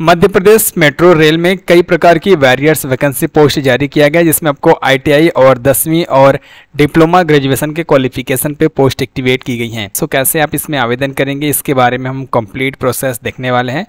Madhya Pradesh metro rail में कई प्रकार की वैरियर्स वैकेंसी पोस्ट जारी किया गया, जिसमें आपको आईटीआई और दसवीं और डिप्लोमा ग्रेजुएशन के क्वालिफिकेशन पे पोस्ट एक्टिवेट की गई हैं। सो कैसे आप इसमें आवेदन करेंगे, इसके बारे में हम कंप्लीट प्रोसेस देखने वाले हैं।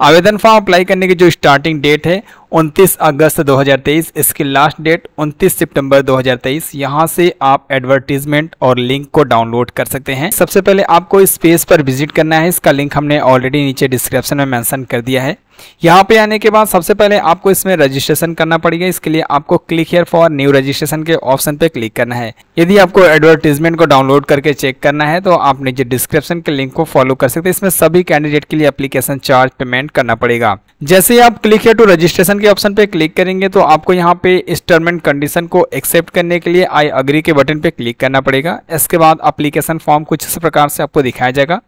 आवेदन फॉर्म अप्लाई करने की जो स्टार्टिंग डेट है 29 अगस्त 2023 इसकी लास्ट डेट 29 सितंबर 2023 यहाँ से आप एडवर्टीजमेंट और लिंक को डाउनलोड कर सकते हैं। सबसे पहले आपको इस पेज पर विज़िट करना है, इसका लिंक हमने ऑलरेडी नीचे डिस्क्रिप्शन में मेंशन कर दिया है। यहाँ पे आने के बाद सबसे पहले आपको इसमें रजिस्ट्रेशन करना पड़ेगा। इसके लिए आपको click here for new registration के ऑप्शन पे क्लिक करना है। यदि आपको एडवर्टीजमेंट को डाउनलोड करके चेक करना है तो आप नीचे डिस्क्रिप्शन के लिंक को फॉलो कर सकते हैं। इसमें सभी कैंडिडेट के लिए एप्लीकेशन चार्ज पेमेंट करना पड़ेगा। जैसे ही आप क्लिक हियर टू रजिस्ट्रेशन के ऑप्शन पे क्लिक करेंगे तो आपको यहाँ पे इस टर्म एंड कंडीशन को एक्सेप्ट करने के लिए आई अग्री के बटन पे क्लिक करना पड़ेगा। इसके बाद अप्लीकेशन फॉर्म कुछ इस प्रकार से आपको दिखाया जाएगा।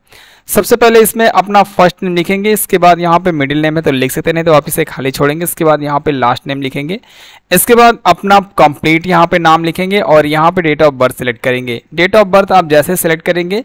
सबसे पहले इसमें अपना फ़र्स्ट नेम लिखेंगे, इसके बाद यहाँ पे मिडिल नेम है तो लिख सकते नहीं तो आप इसे खाली छोड़ेंगे, इसके बाद यहाँ पे लास्ट नेम लिखेंगे। इसके बाद अपना कंप्लीट यहाँ पे नाम लिखेंगे और यहाँ पे डेट ऑफ़ बर्थ सेलेक्ट करेंगे। डेट ऑफ़ बर्थ आप जैसे सेलेक्ट करेंगे,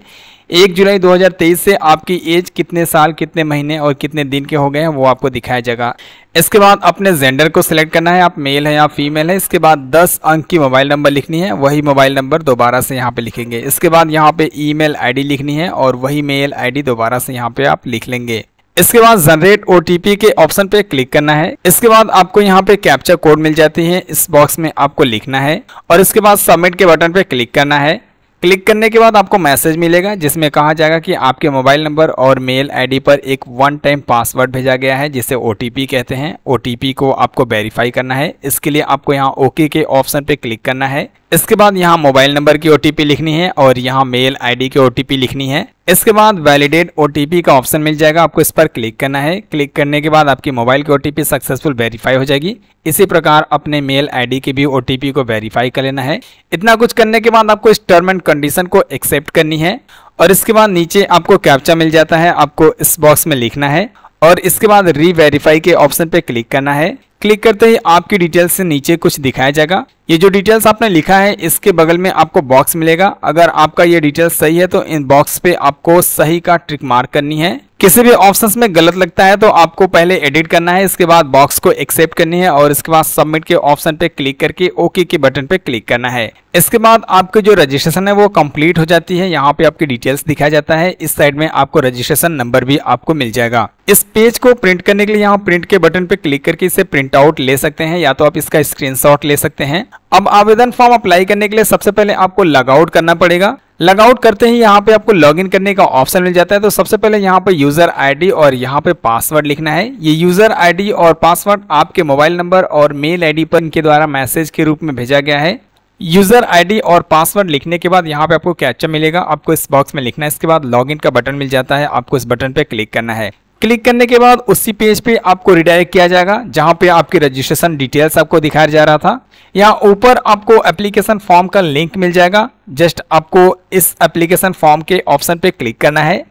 एक जुलाई 2023 से आपकी एज कितने साल, कितने महीने और कितने दिन के हो गए हैं वो आपको दिखाया जाएगा। इसके बाद अपने जेंडर को सिलेक्ट करना है, आप मेल है या फीमेल है, इसके बाद 10 अंक की मोबाइल नंबर लिखनी है, वही मोबाइल नंबर दोबारा से यहाँ पे लिखेंगे। इसके बाद यहाँ पे ईमेल आईडी लिखनी है और वही मेल आईडी दोबारा से यहाँ पे आप लिख लेंगे। इसके बाद जनरेट ओटीपी के ऑप्शन पे क्लिक करना है। इसके बाद आपको यहाँ पे कैप्चा कोड मिल जाती है। इस बॉक्स में आपको लिखना है और इसके बाद सबमिट के बटन पे क्लिक करना है। क्लिक करने के बाद आपको मैसेज मिलेगा, जिसमें कहा जाएगा कि आपके मोबाइल नंबर और मेल आईडी पर एक वन टाइम पासवर्ड भेजा गया है, जिसे ओटीपी कहते हैं। ओटीपी को आपको वेरीफाई करना है। इसके लिए आपको यहाँ ओके के ऑप्शन पे क्लिक करना है। इसके बाद यहाँ मोबाइल नंबर की ओ लिखनी है और यहाँ मेल आईडी की ओटीपी लिखनी है। इसके बाद वैलिडेट ओटीपी का ऑप्शन मिल जाएगा। आपको इस पर क्लिक करना है। क्लिक करने के बाद आपकी मोबाइल की ओटीपी सक्सेसफुल वेरीफाई हो जाएगी। इसी प्रकार अपने मेल आईडी की भी ओटीपी को वेरीफाई कर लेना है। इतना कुछ करने के बाद आपको इस टर्म एंड कंडीशन को एक्सेप्ट करनी है। और इसके बाद नीचे आपको कैप्चा मिल जाता है। आपको इस बॉक्स में लिखना है। और इसके बाद री वेरीफाई के ऑप्शन पे क्लिक करना है। क्लिक करते ही, आपकी डिटेल्स से नीचे कुछ दिखाया जाएगा। ये जो डिटेल्स आपने लिखा है, इसके बगल में आपको बॉक्स मिलेगा। अगर आपका ये डिटेल्स सही है तो इन बॉक्स पे आपको सही का ट्रिक मार्क करनी है। किसी भी ऑप्शंस में गलत लगता है तो आपको पहले एडिट करना है, इसके बाद बॉक्स को एक्सेप्ट करनी है और इसके बाद सबमिट के ऑप्शन पे क्लिक करके ओके के बटन पे क्लिक करना है। इसके बाद आपकी जो रजिस्ट्रेशन है, वो कंप्लीट हो जाती है। यहाँ पे आपकी डिटेल्स दिखाया जाता है। इस साइड में आपको रजिस्ट्रेशन नंबर भी आपको मिल जाएगा। इस पेज को प्रिंट करने के लिए यहाँ प्रिंट के बटन पे क्लिक करके इसे प्रिंट आउट ले सकते हैं, या तो आप इसका स्क्रीन ले सकते हैं। अब आवेदन फॉर्म अप्लाई करने के लिए सबसे पहले आपको लॉग आउट करना पड़ेगा। लॉग आउट करते ही यहाँ पे आपको लॉगिन करने का ऑप्शन मिल जाता है तो सबसे पहले यहाँ पे यूज़र आईडी और यहाँ पे पासवर्ड लिखना है। ये यूज़र आईडी और पासवर्ड आपके मोबाइल नंबर और मेल आईडी पर इनके द्वारा मैसेज के रूप में भेजा गया है। यूज़र आईडी और पासवर्ड लिखने के बाद यहाँ पे आपको कैप्चा मिलेगा। आपको इस बॉक्स में लिखना है, इसके बाद लॉगिन का बटन मिल जाता है। आपको इस बटन पे क्लिक करना है। क्लिक करने के बाद उसी पेज पे आपको रिडायरेक्ट किया जाएगा, जहाँ पे आपकी रजिस्ट्रेशन डिटेल्स आपको दिखाया जा रहा था। यहाँ ऊपर आपको एप्लीकेशन फॉर्म का लिंक मिल जाएगा। जस्ट आपको इस एप्लीकेशन फॉर्म के ऑप्शन पे क्लिक करना है।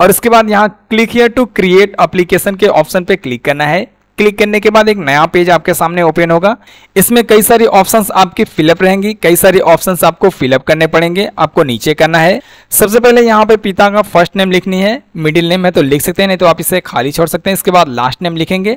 और इसके बाद यहाँ click here to create application के ऑप्शन पे क्लिक करना है। क्लिक करने के बाद एक नया पेज आपके सामने ओपन होगा। इसमें कई सारी ऑप्शंस आपकी फिलअप रहेंगी। कई सारी ऑप्शंस आपको फिलअप करने पड़ेंगे। आपको नीचे करना है। सबसे पहले यहाँ पे पिता का फ़र्स्ट नेम लिखनी है। मिडिल नेम है तो लिख सकते हैं, नहीं तो आप इसे खाली छोड़ सकते हैं। इसके बाद लास्ट नेम लिखेंगे।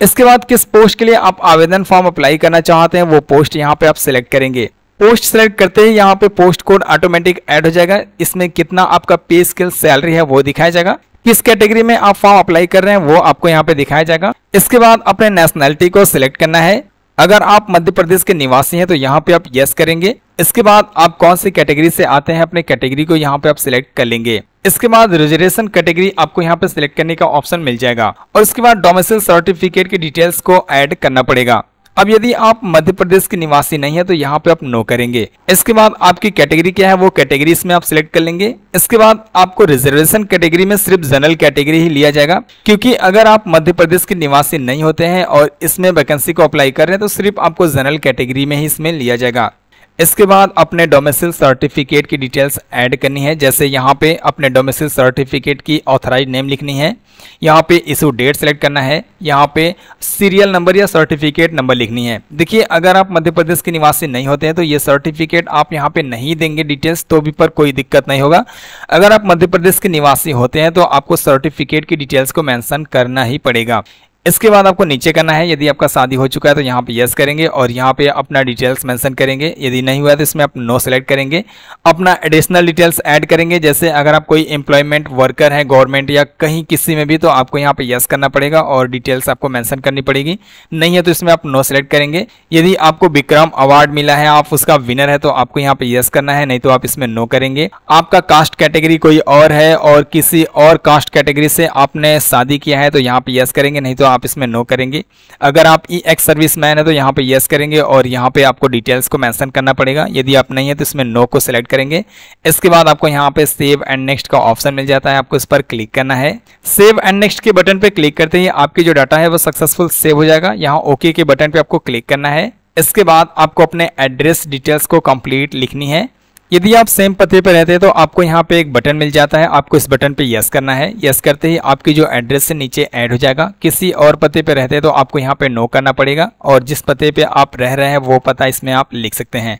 इसके बाद किस पोस्ट के लिए आप आवेदन फॉर्म अप्लाई करना चाहते हैं, वो पोस्ट यहाँ पे आप सिलेक्ट करेंगे। पोस्ट सेलेक्ट करते ही, यहाँ पे पोस्ट कोड ऑटोमेटिक ऐड हो जाएगा। इसमें कितना आपका पे स्किल सैलरी है वो दिखाया जाएगा। किस कैटेगरी में आप फॉर्म अप्लाई कर रहे हैं वो आपको यहाँ पे दिखाया जाएगा। इसके बाद अपने नेशनैलिटी को सिलेक्ट करना है। अगर आप मध्य प्रदेश के निवासी हैं तो यहाँ पे आप यस करेंगे। इसके बाद आप कौन सी कैटेगरी से आते हैं, अपने कैटेगरी को यहाँ पे आप सिलेक्ट कर लेंगे। इसके बाद रिजर्वेशन कैटेगरी आपको यहाँ पे सिलेक्ट करने का ऑप्शन मिल जाएगा। और इसके बाद डोमिसाइल सर्टिफिकेट की डिटेल्स को ऐड करना पड़ेगा। अब यदि आप मध्य प्रदेश के निवासी नहीं है तो यहाँ पे आप नो करेंगे। इसके बाद आपकी कैटेगरी क्या है, वो कैटेगरी इसमें आप सिलेक्ट कर लेंगे। इसके बाद आपको रिजर्वेशन कैटेगरी में सिर्फ़ जनरल कैटेगरी ही लिया जाएगा, क्योंकि अगर आप मध्य प्रदेश के निवासी नहीं होते हैं और इसमें वैकेंसी को अप्लाई कर रहे हैं तो सिर्फ़ आपको जनरल कैटेगरी में ही इसमें लिया जाएगा। इसके बाद अपने डोमिसिल सर्टिफिकेट की डिटेल्स ऐड करनी है। जैसे यहाँ पे अपने डोमिसिल सर्टिफिकेट की ऑथराइज नेम लिखनी है। यहाँ पे इशू डेट सेलेक्ट करना है। यहाँ पे सीरियल नंबर या सर्टिफिकेट नंबर लिखनी है। देखिए, अगर आप मध्य प्रदेश के निवासी नहीं होते हैं तो ये सर्टिफिकेट आप यहाँ पे नहीं देंगे डिटेल्स तो भी पर कोई दिक्कत नहीं होगा। अगर आप मध्य प्रदेश के निवासी होते हैं तो आपको सर्टिफिकेट की डिटेल्स को मैंसन करना ही पड़ेगा। इसके बाद आपको नीचे करना है। यदि आपका शादी हो चुका है तो यहाँ पे यस करेंगे और यहाँ पे अपना डिटेल्स मेंशन करेंगे। यदि नहीं हुआ है तो इसमें आप नो सेलेक्ट करेंगे। अपना एडिशनल डिटेल्स ऐड करेंगे। जैसे अगर आप कोई एम्प्लॉयमेंट वर्कर है गवर्नमेंट या कहीं किसी में भी तो आपको यहाँ पे यस करना पड़ेगा और डिटेल्स आपको मैंशन करनी पड़ेगी। नहीं है तो इसमें आप नो सेलेक्ट करेंगे। यदि आपको विक्रम अवार्ड मिला है, आप उसका विनर है तो आपको यहाँ पे यस करना है। नहीं तो आप इसमें नो करेंगे। आपका कास्ट कैटेगरी कोई और है और किसी और कास्ट कैटेगरी से आपने शादी किया है तो यहाँ पे यस करेंगे। नहीं तो आप इसमें नो करेंगे। अगर आप ई एक्स सर्विस मैन है तो यहाँ पे यस करेंगे और यहाँ पे आपको डिटेल्स को मेंशन करना पड़ेगा। यदि आप नहीं है तो इसमें नो को सिलेक्ट करेंगे। इसके बाद आपको यहाँ पे सेव एंड नेक्स्ट का ऑप्शन मिल जाता है। आपको इस पर क्लिक करना है। सेव एंड नेक्स्ट के बटन पर क्लिक करते ही आपकी जो डाटा है वो सक्सेसफुल सेव हो जाएगा। यहाँ ओके के बटन पे आपको क्लिक करना है। इसके बाद आपको अपने एड्रेस डिटेल्स को कंप्लीट लिखनी है। यदि आप सेम पते पर रहते हैं तो आपको यहाँ पे एक बटन मिल जाता है। आपको इस बटन पे यस करना है। यस करते ही आपकी जो एड्रेस से नीचे ऐड हो जाएगा, किसी और पते पे रहते हैं तो आपको यहाँ पे नो करना पड़ेगा। और जिस पते पे आप रह रहे हैं, वो पता इसमें आप लिख सकते हैं।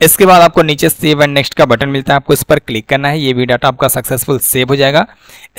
इसके बाद आपको नीचे सेव एंड नेक्स्ट का बटन मिलता है। आपको इस पर क्लिक करना है। ये भी डाटा आपका सक्सेसफुल सेव हो जाएगा।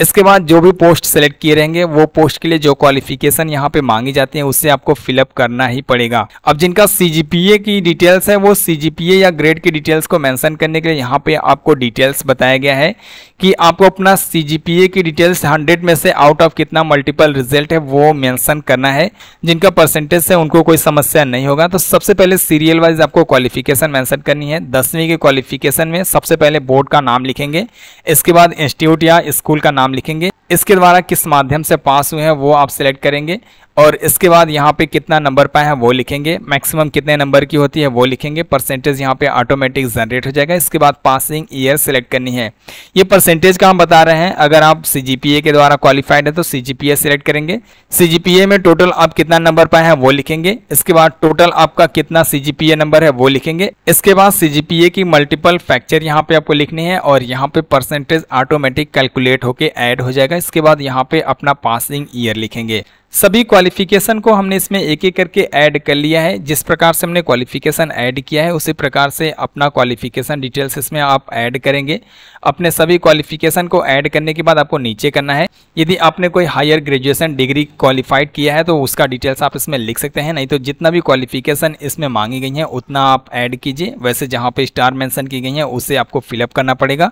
इसके बाद जो भी पोस्ट सेलेक्ट किए रहेंगे, वो पोस्ट के लिए जो क्वालिफिकेशन यहाँ पे मांगी जाती है उससे आपको फिलअप करना ही पड़ेगा। अब जिनका सीजीपीए की डिटेल्स है, वो सीजीपीए या ग्रेड की डिटेल्स को मेंशन करने के लिए यहाँ पे आपको डिटेल्स बताया गया है कि आपको अपना सीजीपीए की डिटेल्स 100 में से आउट ऑफ़ कितना मल्टीपल रिज़ल्ट है वो मेंशन करना है। जिनका परसेंटेज से उनको कोई समस्या नहीं होगा। तो सबसे पहले सीरियल वाइज आपको क्वालिफिकेशन मेंशन करनी है। दसवीं के क्वालिफिकेशन में सबसे पहले बोर्ड का नाम लिखेंगे। इसके बाद इंस्टीट्यूट या स्कूल का नाम लिखेंगे। इसके द्वारा किस माध्यम से पास हुए हैं वो आप सिलेक्ट करेंगे। और इसके बाद यहाँ पे कितना नंबर पाए हैं वो लिखेंगे। मैक्सिमम कितने नंबर की होती है वो लिखेंगे। परसेंटेज यहाँ पे ऑटोमेटिक जनरेट हो जाएगा। इसके बाद पासिंग ईयर सेलेक्ट करनी है। ये परसेंटेज का हम बता रहे हैं। अगर आप सीजीपीए के द्वारा क्वालिफाइड है तो सीजीपीए सिलेक्ट करेंगे। सीजीपीए में टोटल आप कितना नंबर पाए हैं वो लिखेंगे। इसके बाद टोटल आपका कितना सीजीपीए नंबर है वो लिखेंगे। इसके बाद सीजीपीए की मल्टीपल फैक्चर यहाँ पे आपको लिखनी है और यहाँ पे परसेंटेज ऑटोमेटिक कैलकुलेट होके ऐड हो जाएगा। इसके बाद यहाँ पे अपना पासिंग ईयर लिखेंगे। सभी क्वालिफिकेशन को हमने इसमें एक एक करके ऐड कर लिया है। जिस प्रकार से हमने क्वालिफिकेशन ऐड किया है, उसी प्रकार से अपना क्वालिफिकेशन डिटेल्स इसमें आप ऐड करेंगे। अपने सभी क्वालिफिकेशन को ऐड करने के बाद आपको नीचे करना है। यदि आपने कोई हायर ग्रेजुएशन डिग्री क्वालिफाइड किया है तो उसका डिटेल्स आप इसमें लिख सकते हैं। नहीं तो जितना भी क्वालिफिकेशन इसमें मांगी गई है, उतना आप ऐड कीजिए। वैसे जहाँ पर स्टार मेंशन की गई है, उसे आपको फिलअप करना पड़ेगा।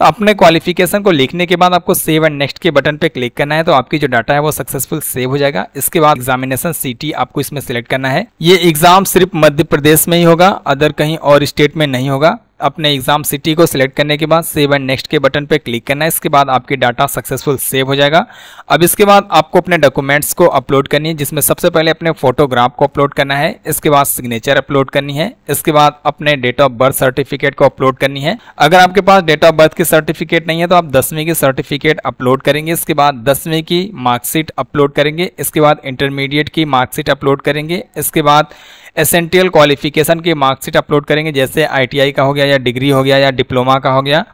तो अपने क्वालिफिकेशन को लिखने के बाद आपको सेव एंड नेक्स्ट के बटन पे क्लिक करना है तो आपकी जो डाटा है वो सक्सेसफुल सेव हो जाएगा। इसके बाद एग्जामिनेशन सिटी आपको इसमें सिलेक्ट करना है। ये एग्ज़ाम सिर्फ़ मध्य प्रदेश में ही होगा, अदर कहीं और स्टेट में नहीं होगा। अपने एग्ज़ाम सिटी को सिलेक्ट करने के बाद सेव एंड नेक्स्ट के बटन पर क्लिक करना है। इसके बाद आपकी डाटा सक्सेसफुल सेव हो जाएगा। अब इसके बाद आपको अपने डॉक्यूमेंट्स को अपलोड करनी है, जिसमें सबसे पहले अपने फोटोग्राफ को अपलोड करना है। इसके बाद सिग्नेचर अपलोड करनी है। इसके बाद अपने डेट ऑफ़ बर्थ सर्टिफिकेट को अपलोड करनी है। अगर आपके पास डेट ऑफ़ बर्थ की सर्टिफिकेट नहीं है तो आप दसवीं की सर्टिफिकेट अपलोड करेंगे। इसके बाद दसवीं की मार्कशीट अपलोड करेंगे। इसके बाद इंटरमीडिएट की मार्कशीट अपलोड करेंगे। इसके बाद एसेंटियल क्वालिफिकेशन की मार्कशीट अपलोड करेंगे, जैसे आईटीआई का हो गया या डिग्री हो गया या डिप्लोमा का हो गया।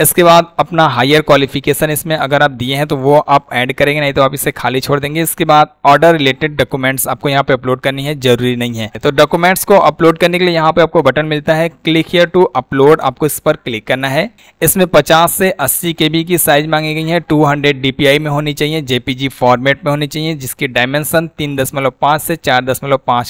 इसके बाद अपना हायर क्वालिफिकेशन इसमें अगर आप दिए हैं तो वो आप ऐड करेंगे, नहीं तो आप इसे खाली छोड़ देंगे। इसके बाद ऑर्डर रिलेटेड डॉक्यूमेंट्स आपको यहाँ पे अपलोड करनी है, ज़रूरी नहीं है। तो डॉक्यूमेंट्स को अपलोड करने के लिए यहाँ पे आपको बटन मिलता है क्लिक हियर टू अपलोड आपको इस पर क्लिक करना है। इसमें पचास से अस्सी के की साइज़ मांगी गई है टू हंड्रेड में होनी चाहिए जेपीजी फॉर्मेट में होनी चाहिए, जिसकी डायमेंशन तीन से चार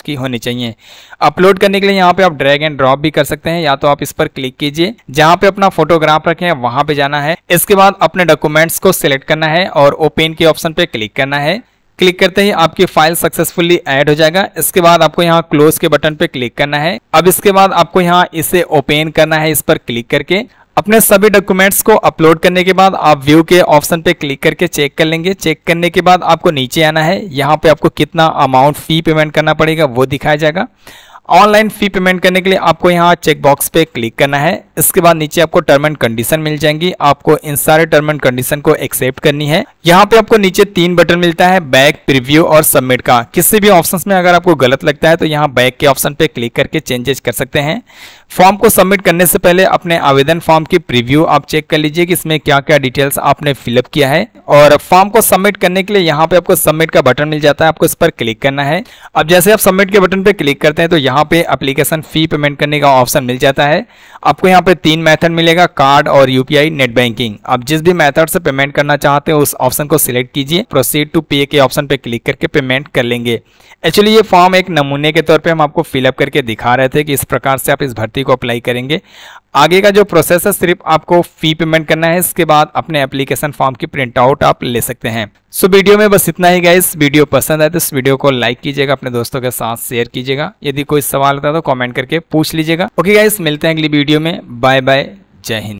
की होनी चाहिए। अपलोड करने के लिए यहाँ पे आप ड्रैग एंड ड्रॉप भी कर सकते हैं, या तो आप इस पर क्लिक कीजिए। जहाँ पे अपना फोटोग्राफ रखें वहाँ पे जाना है। इसके बाद अपने डॉक्यूमेंट्स को सिलेक्ट करना है और ओपन के ऑप्शन पे क्लिक करना है। क्लिक करते ही आपकी फ़ाइल सक्सेसफुली ऐड हो जाएगा। इसके बाद आपको यहाँ क्लोज के बटन पे क्लिक करना है। अब इसके बाद आपको यहाँ इसे ओपन करना है इस पर क्लिक करके। अपने सभी डॉक्यूमेंट्स को अपलोड करने के बाद आप व्यू के ऑप्शन पे क्लिक करके चेक कर लेंगे। चेक करने के बाद आपको नीचे आना है। यहाँ पे आपको कितना अमाउंट फ़ी पेमेंट करना पड़ेगा वो दिखाया जाएगा। ऑनलाइन फ़ी पेमेंट करने के लिए आपको यहाँ चेक बॉक्स पे क्लिक करना है। इसके बाद नीचे आपको टर्म एंड कंडीशन मिल जाएँगी। आपको इन सारे टर्म एंड कंडीशन को एक्सेप्ट करनी है। यहाँ पे आपको नीचे तीन बटन मिलता है, बैक, प्रीव्यू और सबमिट का। किसी भी ऑप्शन में अगर आपको गलत लगता है तो यहाँ बैक के ऑप्शन पे क्लिक करके चेंजेस कर सकते हैं। फॉर्म को सबमिट करने से पहले अपने आवेदन फॉर्म की प्रीव्यू आप चेक कर लीजिए कि इसमें क्या क्या डिटेल्स आपने फिलअप किया है। और फॉर्म को सबमिट करने के लिए यहाँ पे आपको सबमिट का बटन मिल जाता है। आपको इस पर क्लिक करना है। अब जैसे आप सबमिट के बटन पे क्लिक करते हैं तो यहाँ पे एप्लीकेशन फ़ी पेमेंट करने का ऑप्शन मिल जाता है। आपको यहाँ पे तीन मेथड मिलेगा कार्ड और यूपीआई नेट बैंकिंग आप जिस भी मेथड से पेमेंट करना चाहते हो, उस ऑप्शन को सिलेक्ट कीजिए। प्रोसीड टू पे के ऑप्शन पे क्लिक करके पेमेंट कर लेंगे। एक्चुअली ये फॉर्म एक नमूने के तौर पर हम आपको फिलअप करके दिखा रहे थे कि इस प्रकार से आप इस भर्ती को अप्लाई करेंगे। आगे का जो प्रोसेस है सिर्फ़ आपको फ़ी पेमेंट करना है इसके बाद अपने एप्लीकेशन फॉर्म की प्रिंट आउट आप ले सकते हैं। सो so, वीडियो में बस इतना ही गाइस वीडियो पसंद आए तो इस वीडियो को लाइक कीजिएगा अपने दोस्तों के साथ शेयर कीजिएगा। यदि कोई सवाल होता है तो कमेंट करके पूछ लीजिएगा। ओके गाइस मिलते हैं अगली वीडियो में। बाय बाय जय हिंद